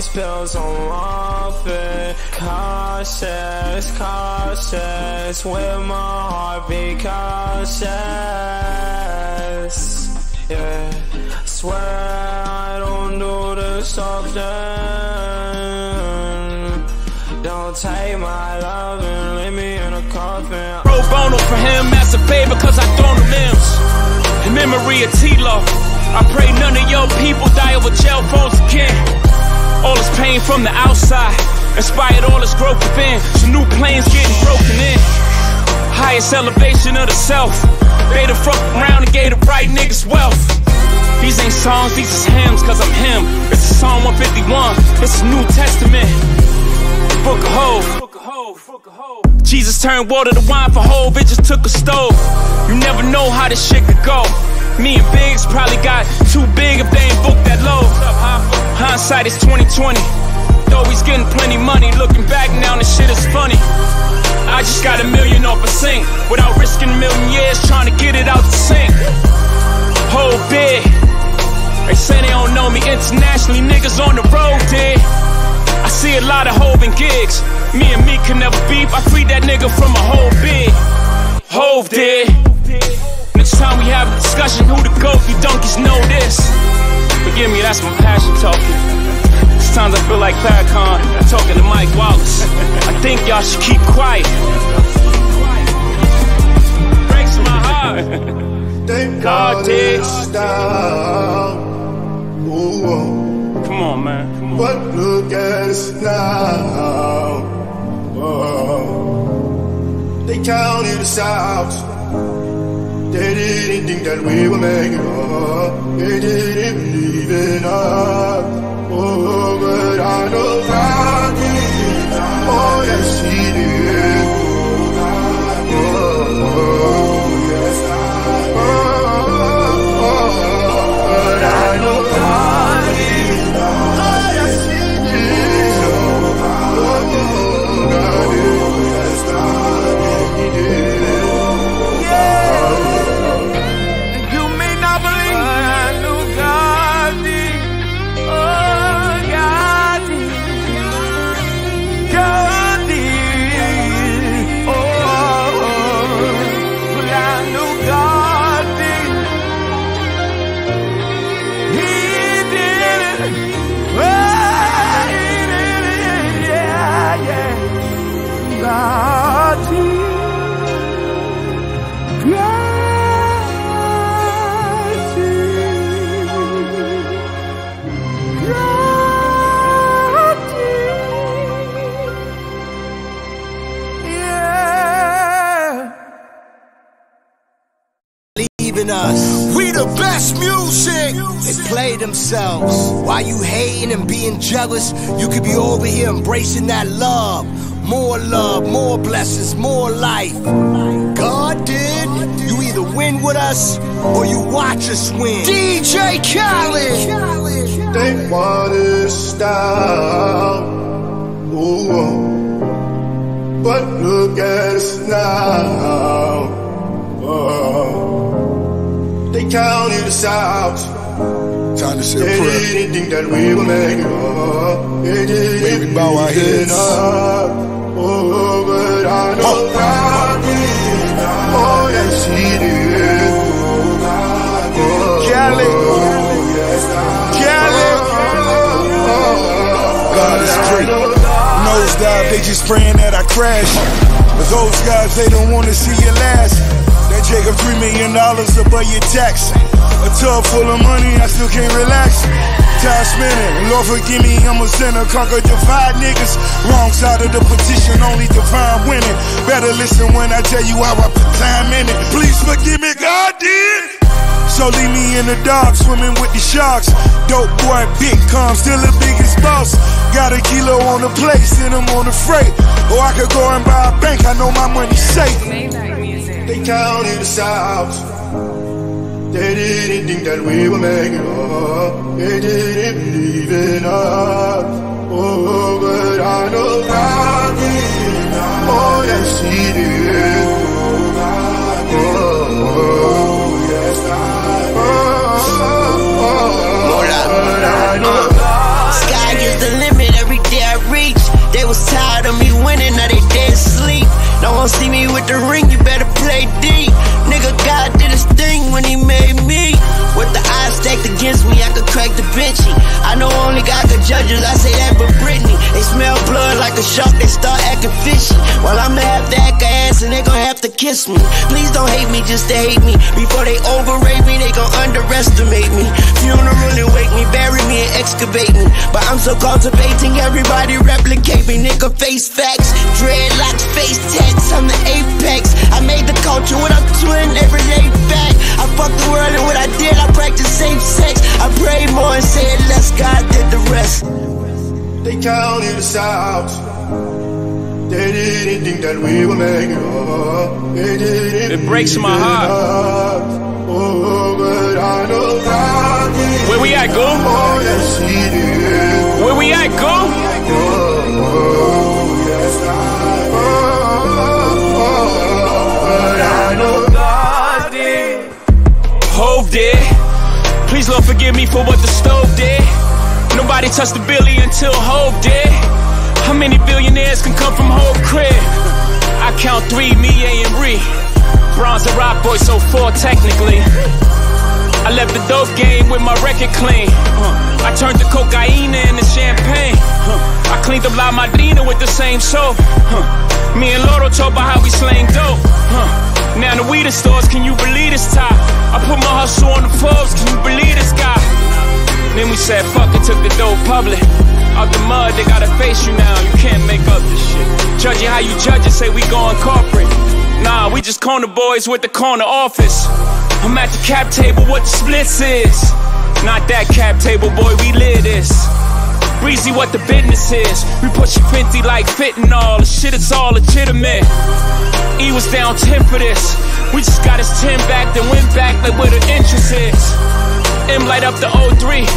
These pills on morphine. Cautious, cautious. With my heart be cautious. Yeah, swear I don't do this often. Don't take my love and leave me in a coffin. Pro bono for him as a favor cause I thrown him limbs. In memory of T-Lo, I pray none of your people die over jail phones again. All this pain from the outside inspired all this growth within. Some new planes getting broken in. Highest elevation of the self. They the fuck around and gave the right niggas wealth. These ain't songs, these is hymns, cause I'm him. It's Psalm 151, it's a New Testament. Book of Hove. Jesus turned water to wine for Hove, it just took a stove. You never know how this shit could go. Me and Biggs probably got too big if they ain't booked that low. Hindsight is 2020. Though he's getting plenty money, looking back now, this shit is funny. I just got a million off a sink without risking a million years trying to get it out the sink. Whole big. They say they don't know me internationally, niggas on the road did. I see a lot of hoving gigs. Me and me can never beef. I freed that nigga from a whole big. Hove did. Next time we have a discussion, who the goat? You donkeys know this. Forgive me, that's my passion talking. Sometimes I feel like Farrakhan talking to Mike Wallace. I think y'all should keep quiet. Breaks my heart. They God did. down. Ooh, Come on, man. Come on. but look at us now. Oh, they counted us out. They didn't think that we were making up. They didn't believe in us. Oh, but I know God did. Oh, yes, He did. And jealous, you could be over here embracing that love. More love, more blessings, more life. God did. You either win with us or you watch us win. DJ Khaled. They wanna stop. Ooh, but look at us now. Oh, they counted us out. Time to say a prayer. didn't think that we making up. They didn't May we bow our heads. Oh, but I know Oh. God did. Oh, yes, He did. Oh, Cali. oh, Cali. Oh, God is great. Nosedive, they just praying that I crash. But those guys, they don't want to see you last. That Jacob three million dollars above your tax. A tub full of money, I still can't relax. Time spinning, Lord forgive me, I'm a sinner. Conquer divide niggas. Wrong side of the petition, only divine winning. Better listen when I tell you how I put time in it. Please forgive me, God did. So leave me in the dark, swimming with the sharks. Dope boy, big calm, still the biggest boss. Got a kilo on the plate, send him on the freight. Or I could go and buy a bank, I know my money's safe. They counted us out. They didn't think that we were making up. They didn't believe in us. Oh, but I know God did. Oh, yes, He did. Oh, God did. Oh, yes, God did. Oh, Sky is the limit every day I reach. They was tired of me winning, now they dead sleep. Don't wanna see me with the ring, you better play deep. Nigga, God did his thing when he made me. With the eyes stacked against me, I could crack the benchy. I know only God could judge us, I say that for Britney. They smell blood like a shark, they start acting fishy. Well, I'ma have to act ass and they gon' have to kiss me. Please don't hate me just to hate me. Before they overrate me, they gon' underestimate me. Funeral and wake me, bury me and excavate me. But I'm so cultivating, everybody replicate me. Nigga, face facts, dreadlocks, face tats, I'm the apex. I made the culture what I'm twin everyday fact. I fucked the world and what I did, I practiced safe sex. I prayed more and said less, God did the rest. They counted us out. They didn't think that we were making it. They didn't It breaks my heart. us. Oh, but I know God did Where we at, Go? Oh, yes, He. Where we at, go? Oh, yes, I but I know God did. Hove did. Please, Lord, forgive me for what the stove did. Nobody touched the billy until Hove did. How many billionaires can come from Hove crib? I count three, me, A, and Ree. Bronze and Rock Boy, so four technically. I left the dope game with my record clean. Uh, I turned the cocaine into champagne. Uh, I cleaned up La Madrina with the same soap. Uh, me and Loro talk about how we slang dope. Uh, now the weed stores, can you believe this top? I put my hustle on the Forbes, can you believe this guy? Then we said, fuck it, took the dope public. Out the mud, they gotta face you now. You can't make up this shit. Judge how you judge it, say we going corporate. Nah, we just corner boys with the corner office. I'm at the cap table, what the splits is. Not that cap table, boy, we live this. Breezy, what the business is. We pushing 50 like fitting all. The shit is all legitimate. E was down 10 for this. We just got his 10 back, then went back like where the interest is. M light up the 03.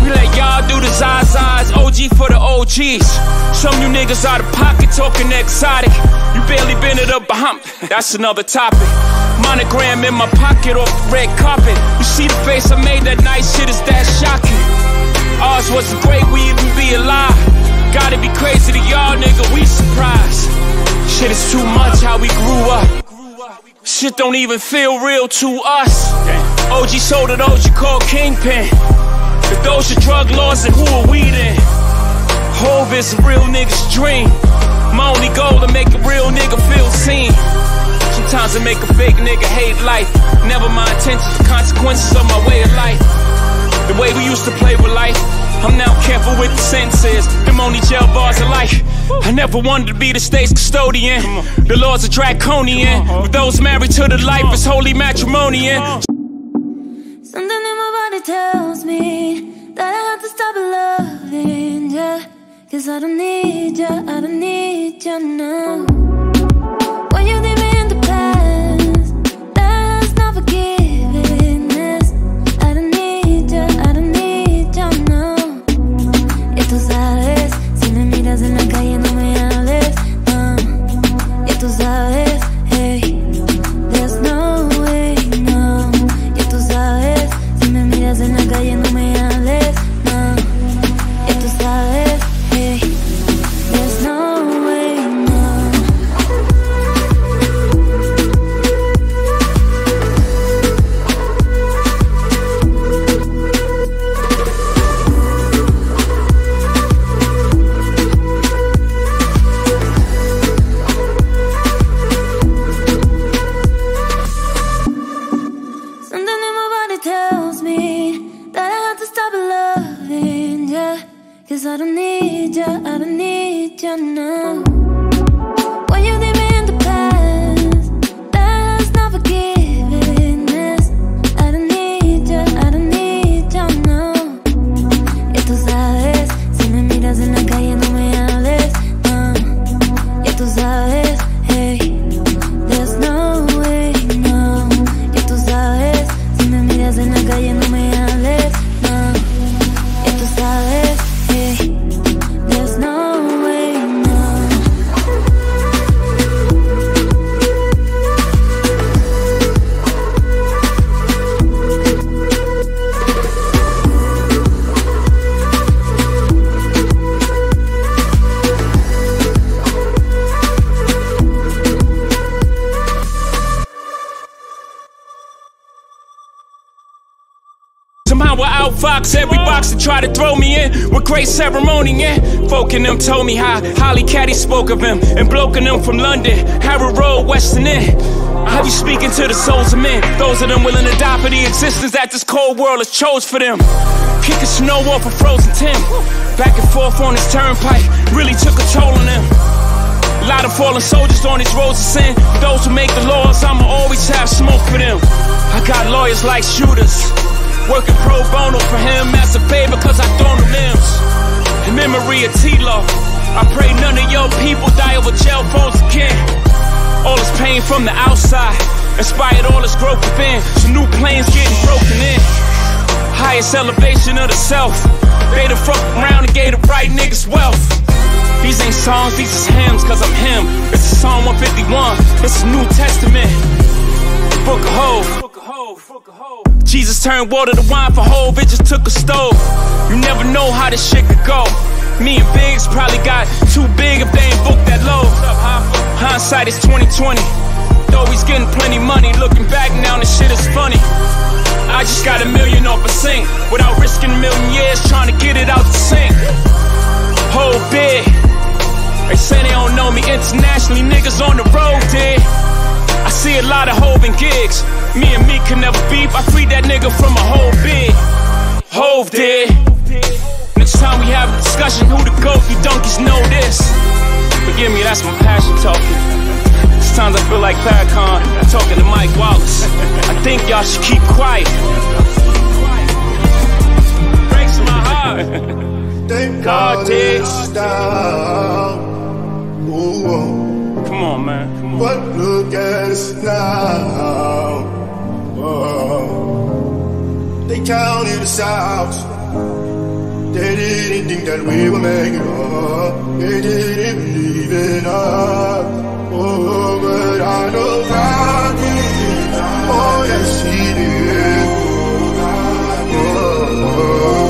We let y'all do the Zazas, OG for the OGs. Some you niggas out of pocket talking exotic. You barely been it up behind. That's another topic. Monogram in my pocket off the red carpet. You see the face I made that night, shit is that shocking. Ours wasn't great, we even be alive. Gotta be crazy to y'all, nigga, we surprised. Shit is too much how we grew up. Shit don't even feel real to us. OG sold it, OG called Kingpin. If those are drug laws, then who are we then? Hove is a real nigga's dream. My only goal to make a real nigga feel seen. Sometimes I make a fake nigga hate life. Never my intentions, the consequences of my way of life. The way we used to play with life. I'm now careful with the sentences. Them only jail bars of life. I never wanted to be the state's custodian. The laws are draconian. With those married to the life, it's holy matrimonian. Something in my body tells me that I have to stop loving ya. Cause I don't need ya, I don't need ya now. Ceremony, yeah. Folk in them told me how Holly Caddy spoke of him, and bloke in them from London, Harrow Road, Western End. I you speaking to the souls of men, those of them willing to die for the existence that this cold world has chose for them. Kicking snow off a frozen Tim, back and forth on this turnpike, really took toll on them. A lot of fallen soldiers on these roads of sin. Those who make the laws, I'ma always have smoke for them. I got lawyers like shooters, working pro bono for him as a favor, cause I thrown the limbs. In memory of T-Law, I pray none of your people die over jail phones again. All this pain from the outside inspired all this growth within. So new planes getting broken in. Highest elevation of the self. They the fuck around and gave the right niggas wealth. These ain't songs, these is hymns, cause I'm him. It's a Psalm 151, it's a New Testament. Book of Hove. Jesus turned water to wine for Hove, it just took a stove. You never know how this shit could go. Me and Biggs probably got too big if they ain't booked that low. Hindsight is 2020. Though he's getting plenty money, looking back now, this shit is funny. I just got a million off a sink without risking a million years trying to get it out the sink. Whole big. They say they don't know me internationally, niggas on the road did. I see a lot of Hove and gigs. Me and me can never beef. I freed that nigga from a whole big. Hove did. Next time we have a discussion, who the goat? You donkeys know this. Forgive me, that's my passion talking. Sometimes I feel like Farrakhan talking to Mike Wallace. I think y'all should keep quiet. Breaks my heart. Thank God it's down. Come on, man. Come on. But look at us now. Oh. They counted us out. They didn't think that we were making up. They didn't believe in us. Oh, but I know God did. Oh, yes, He did. Oh, yes,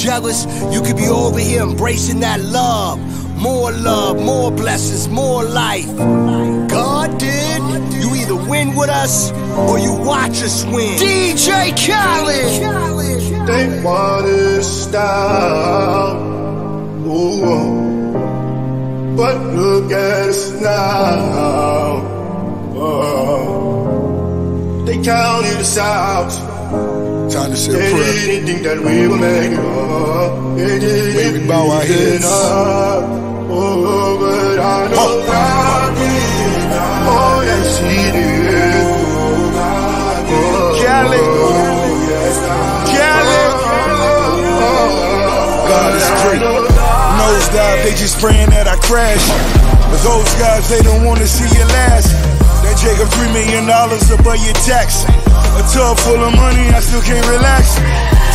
jealous, you could be over here embracing that love. More love, more blessings, more life. God did. You either win with us or you watch us win. DJ Khaled. They want to stop. Ooh, oh. but look at us now. Oh. They counted us out. Time to say a prayer. didn't think that we making up. Maybe bow our heads. Oh, but I know God did. Oh, yes, He did. Oh, Cali. yes, Cali. God is great. Nosedive, they just praying that I crash. But those guys, they don't wanna see you last. That Jacob three million dollars above your tax. A tub full of money, I still can't relax.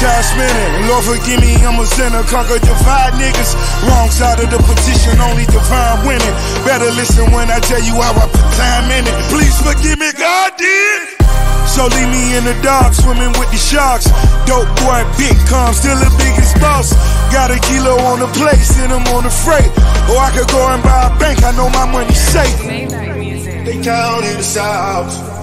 Time spinning, Lord forgive me, I'm a sinner. Conquer divide niggas. Wrong side of the petition, only divine winning. Better listen when I tell you how I put time in it. Please forgive me, God did. So leave me in the dark, swimming with the sharks. Dope boy, big calm, still the biggest boss. Got a kilo on the plate, send him on the freight. Or I could go and buy a bank, I know my money's safe. They counted us out.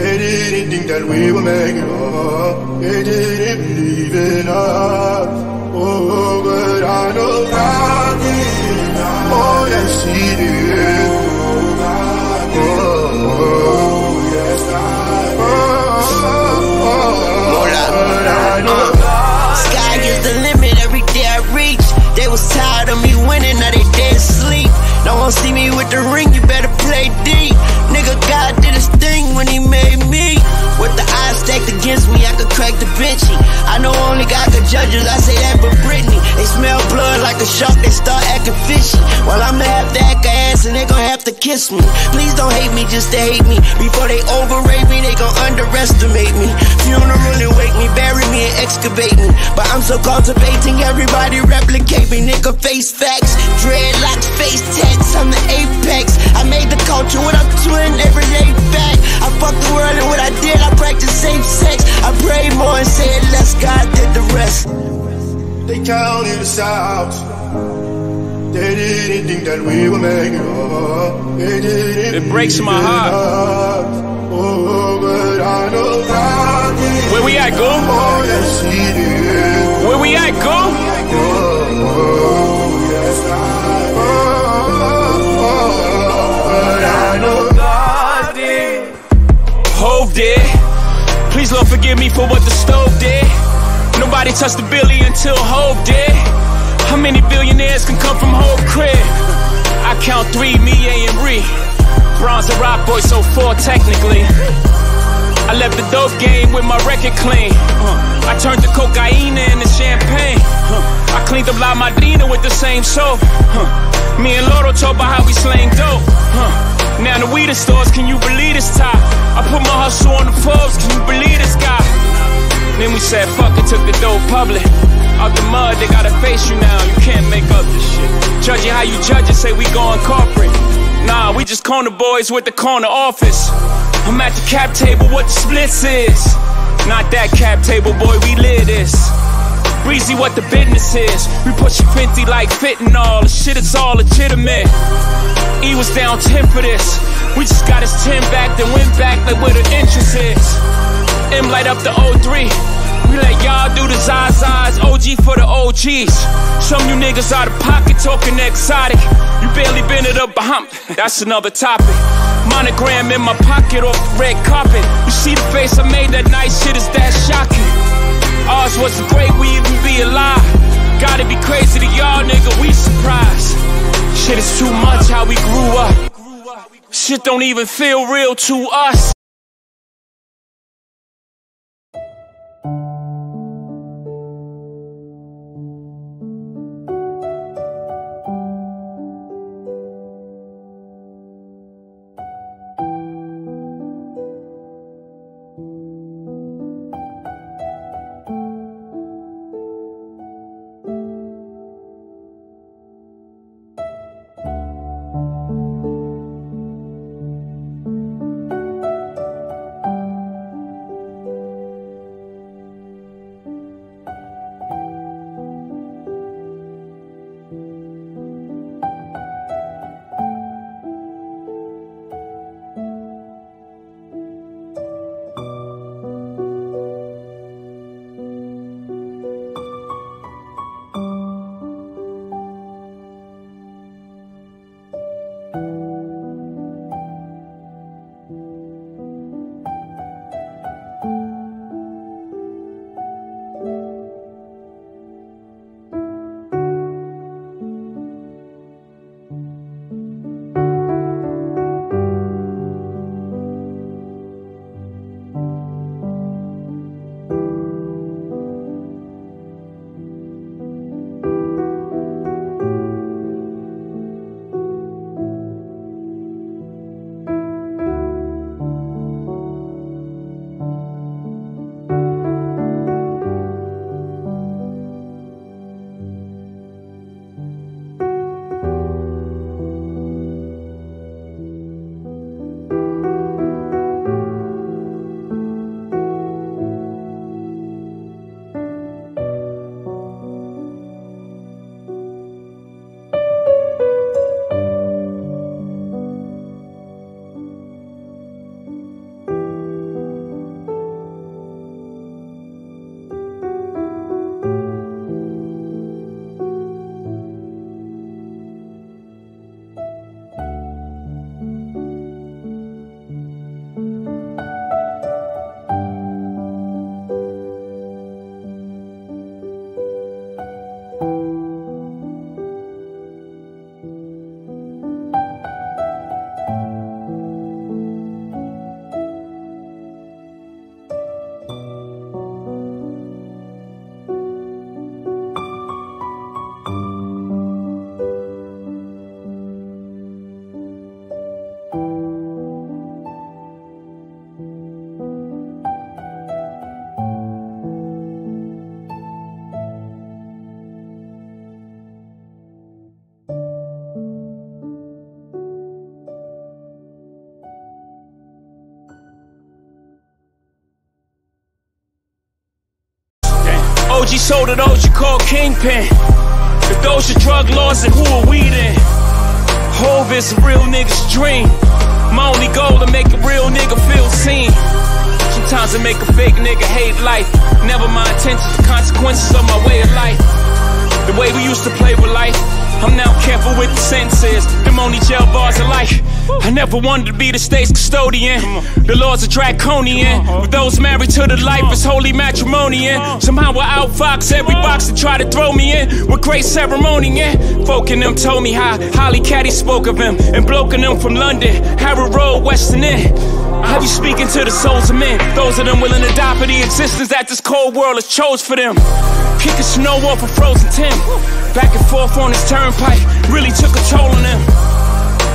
They didn't think that we were making up. They didn't believe in us. Oh, but I know God did. Oh, yes, He did. Oh, God. Oh, oh, yes, I did. Oh, oh, Lord, I, but I know Sky is the limit every day I reach. They was tired of me winning, now they dead sleep. No one see me with the ring, you better play D. Nigga, God stacked against me, I could crack the bitchy. I know only God could judge us, I say that but Britney. They smell blood like a shark, they start acting fishy. Well, I'ma have to act ass and they gon' have to kiss me. Please don't hate me just to hate me. Before they overrate me, they gon' underestimate me. Funeral and wake me, bury me and excavate me. But I'm so cultivating, everybody replicate me. Nigga, face facts, dreadlocks, face tats, I'm the apex. I made the culture what I'm doing every day back. I fuck the world and what I did, I practice safe sex. I pray more and said less, God did the rest. They counted us out. They didn't think that we would make it up. They didn't It breaks my heart. Oh, but I know God Where we at, Goo? Oh, yes, He did. Where we at, go? Oh, yes, I oh, oh, but I know God did. Hove did. Please, Lord, forgive me for what the stove did. Nobody touched the Billy until hope did. How many billionaires can come from Hove crib? I count three, me, A, and Ree. Bronze and Rock Boy, so four technically. I left the dope game with my record clean. I turned the cocaine into champagne. I cleaned up La Madrina with the same soap. Me and Loro talk about how we slang dope. Now the weed stores, can you believe this top? I put my hustle on the Forbes, can you believe this guy? Then we said, fuck it, took the dope public. Out the mud, they gotta face you now. You can't make up this shit. Judge it how you judge it, say we going corporate. Nah, we just corner boys with the corner office. I'm at the cap table, what the splits is. Not that cap table, boy, we live this. Breezy, what the business is. We pushing 50 like fentanyl. The shit is all legitimate. E was down 10 for this. We just got his 10 back, then went back like where the interest is. M light up the O3. We let y'all do the Zazas, OG for the OGs. Some you niggas out of pocket talking exotic. You barely been it up Baham. That's another topic. Monogram in my pocket off the red carpet. You see the face I made that night, shit is that shocking. Ours wasn't great, we even be alive. Gotta be crazy to y'all, nigga, we surprised. Shit is too much how we grew up. Shit don't even feel real to us. OG sold to those you call kingpin. If those are drug laws, then who are we then? Hov is a real nigga's dream. My only goal to make a real nigga feel seen. Sometimes I make a fake nigga hate life. Never my intentions, the consequences of my way of life. The way we used to play with life. I'm now careful with the sentences. Them only jail bars of life. I never wanted to be the state's custodian. The laws are draconian. Uh-huh. With those married to the life, it's uh-huh. holy matrimonian. Uh-huh. Somehow I outfox every box that try to throw me in with great ceremony. Yeah. Folk in them told me how Holly Caddy spoke of him and bloking them from London, Harrow Road, Western End. I have you speaking to the souls of men, those of them willing to die for the existence that this cold world has chose for them. Kicking snow off a frozen Tim, back and forth on this turnpike, really took a toll on them.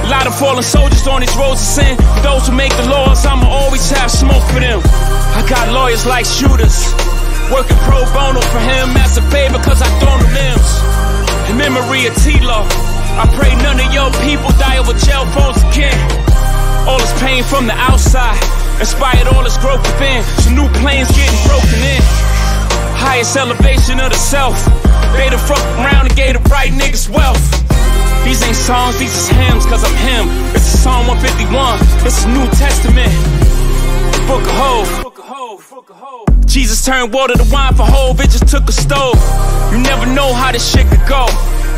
A lot of fallen soldiers on these roads of sin. For those who make the laws, I'ma always have smoke for them. I got lawyers like shooters, working pro bono for him as a favor, cause I thrown the limbs. In memory of T-Law, I pray none of your people die over jail phones again. All this pain from the outside inspired all this growth within. So new planes getting broken in. Highest elevation of the self. They the fuck around and gave the right niggas wealth. These ain't songs, these is hymns, cause I'm him. It's Psalm 151, it's a New Testament. Book of Hov. Jesus turned water to wine for Hov, it just took a stove. You never know how this shit could go.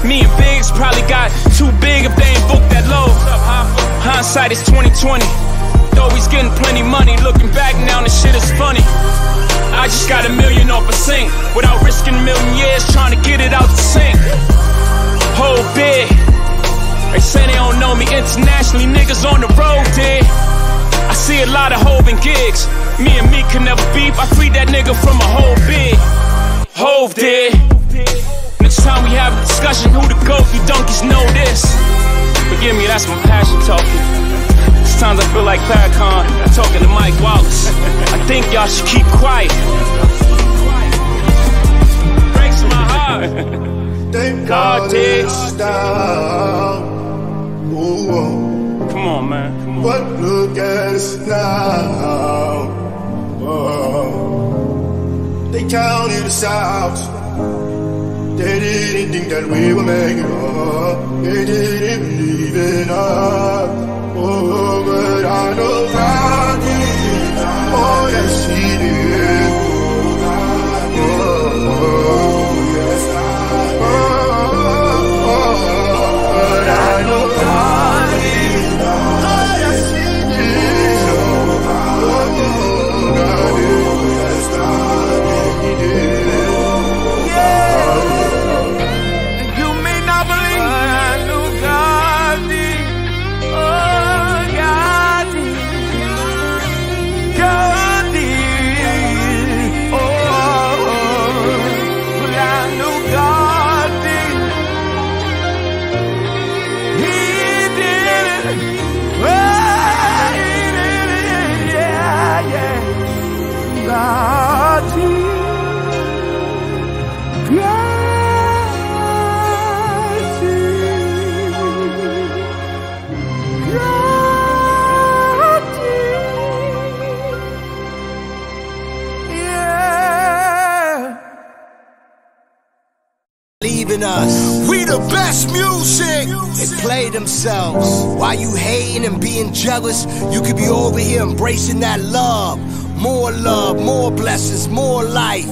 Me and Biggs probably got too big if they ain't booked that low. Hindsight is 2020. Though he's getting plenty money, looking back now, this shit is funny. I just got a million off a sync without risking a million years trying to get it out the sink. Whole big. They say they don't know me internationally, niggas on the road did. I see a lot of Hov and gigs. Me and me can never beef. I freed that nigga from a whole big. Hov did. Next time we have a discussion, who the goat? You donkeys know this. Forgive me, that's my passion talking. Sometimes I feel like Farrakhan talking to Mike Wallace. I think y'all should keep quiet. Breaks my heart. They God did. us down. Ooh, oh. Come on, man. Come on. But look at us now. Oh. They counted us out. They didn't think that we were making up. They didn't believe in us. Oh, but I know God did. Oh, yes, He did. Oh, yes, Us. We the best music. They play themselves. While you hating and being jealous, you could be over here embracing that love. More love, more blessings, more life.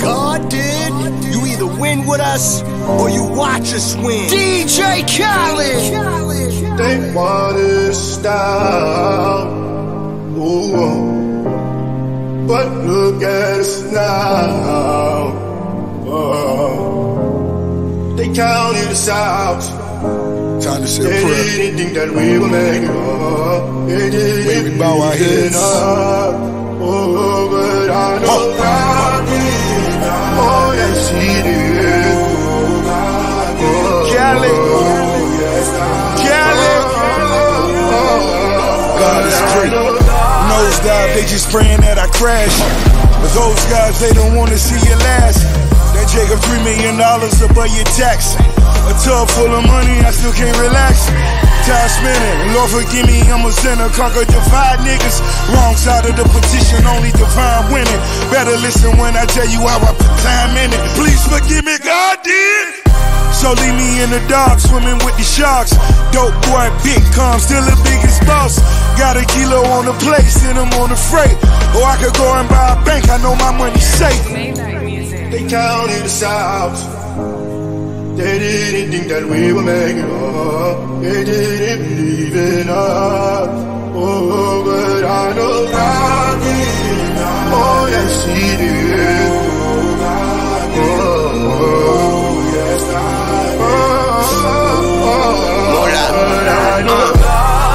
God did. You either win with us or you watch us win. DJ Khaled. They want us down. Ooh, oh. but look at us now. Oh. Counted us out. Time to say a prayer. didn't think that we were making up. May we bow our heads. Oh, but I know God did. Oh, yes, He did. Oh, Khaled. Khaled. God is great. Nosedive, they just praying that I crash. But those guys, they don't wanna see you last. That Jacob three million dollars above your tax. A tub full of money, I still can't relax. time spinning. Lord forgive me, I'm a sinner. Conquer divide niggas. Wrong side of the petition, only divine winning. Better listen when I tell you how I put time in it. Please forgive me, God did. So leave me in the dark, swimming with the sharks. Dope boy, big calm, still the biggest boss. Got a kilo on the plate, send him on the freight. Or I could go and buy a bank, I know my money's safe. They counted us out. They didn't think that we were making up. They didn't believe in us. Oh, but I know God did. Oh, yes, He did. Oh, oh, yes, God did. Oh, but I know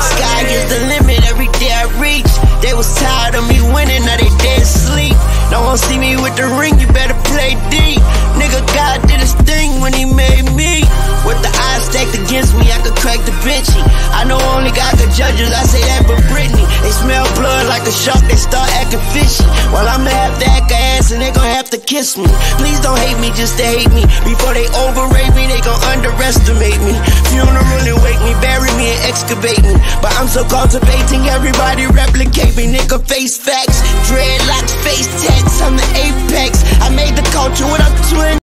Sky is the limit every day I reach. They was tired of me winning, now they dead sleep. Don't want see me with the ring, you better play D. Nigga, God did his thing when he made me. With the eyes stacked against me, I could crack the benchy. I know only God could judge us, I say that for Brittney. They smell blood like a shark, they start acting fishy. Well, I'ma have to act ass and they gon' have to kiss me. Please don't hate me just to hate me. Before they overrate me, they gon' underestimate me. Funeral and wake me, bury me and excavate me. But I'm so cultivating, everybody replicate me. Nigga, face facts, dreadlocks, face tats, I'm the apex. I made the culture without twin.